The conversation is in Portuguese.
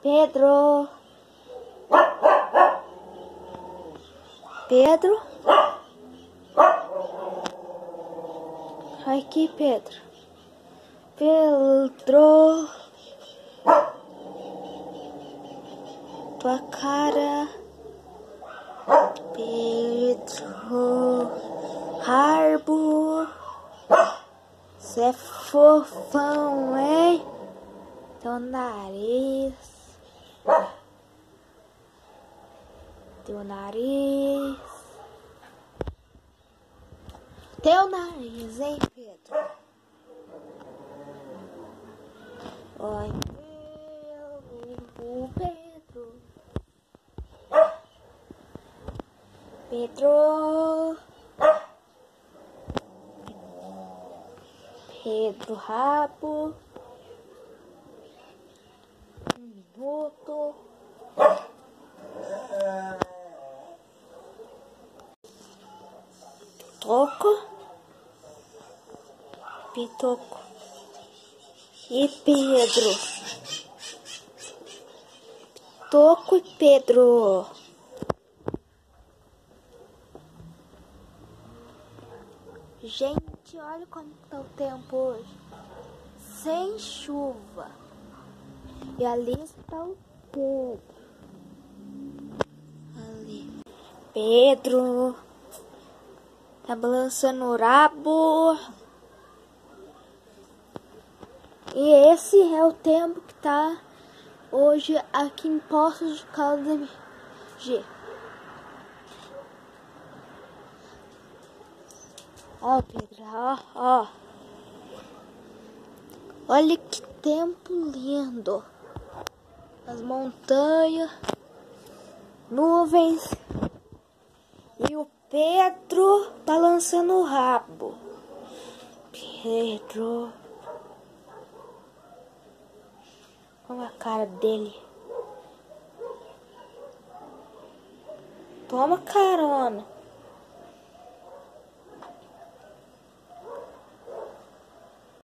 Pedro. Pedro. Aqui, Pedro. Pedro. Tua cara. Pedro. Harbo. Cê é fofão, hein? Teu nariz. Teu nariz. Teu nariz, hein, Pedro? Oi, o Pedro. Pedro. Pedro Rabo. Toco. Pitoco. E Pedro. Toco e Pedro. Gente, olha como tá o tempo hoje. Sem chuva. E ali está o Pedro. Ali. Pedro. Tá balançando o rabo. E esse é o tempo que tá hoje aqui em Poços de Caldas G. Ó, Pedro, ó, ó. Olha que tempo lindo. As montanhas, nuvens Pedro balançando o rabo. Pedro. Olha a cara dele. Toma carona.